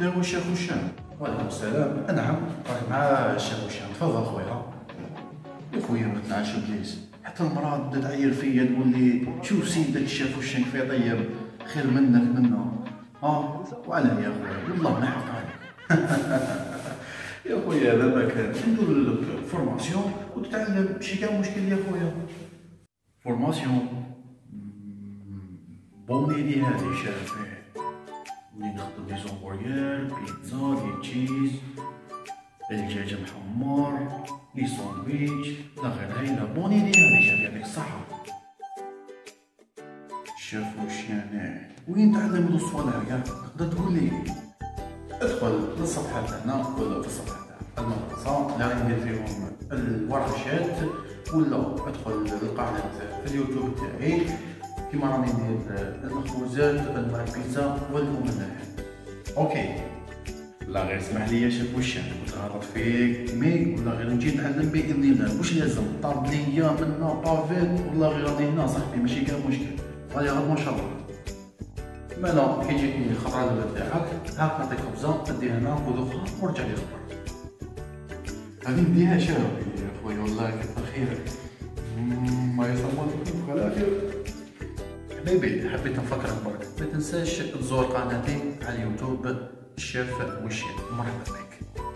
الشيخ هشام. وعليكم السلام. نعم راك مع الشيخ هشام. تفضل خويا. يا خويا ما تنعش بليز حتى المرأة بدات تعير فيا تقول لي شوف سيدك الشيخ هشام كيف طيب؟ خير منك منه. آه وأنا يا خويا. والله ما يحق عليك. يا خويا هذا ما كان. ندير لك formation وتتعلم ماشي كان مشكل يا خويا. formation. بونيدي هذه شافي. اللي نخدم لي زومبورير بيتزا لي تشيز الدجاج محمر لي ساندويتش لا غير هايله بونيدي هذه شافي يعطيك الصحة شافو الشيانات وين تعلم هذو الصوالح كاع تقدر تقول لي ادخل للصفحة تاعنا ولا في الصفحة تاع المدرسة غادي ندير فيهم الورشات ولا ادخل للقناة في اليوتيوب تاعي كيما راني ندير المخبوزات مع البيتزا والمملحات OK. لا غير اسمح لي شاف واش كنت غلط فيك. mais ولا غير نجي نتعلم باذن الله. واش لازم؟ طابلية منا bavette. ولا غير راني هنا صاحبي ماشي كان مشكل. راني غير ما شاء الله. مالا كي تجيني الخطره تاعك هاك نعطيك خبزة تديها هنا وذوقها ورجع لي خبر هذه نديها شاوي يا خويا والله كثر خيرك. ما يصمت خلافي حبيبي حبيت نفكرك برك ما تنساش تزور قناتي على اليوتيوب الشيف وشي مرحبا بك.